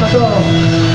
Sacão.